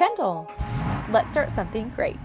Kendall, Let's start something great.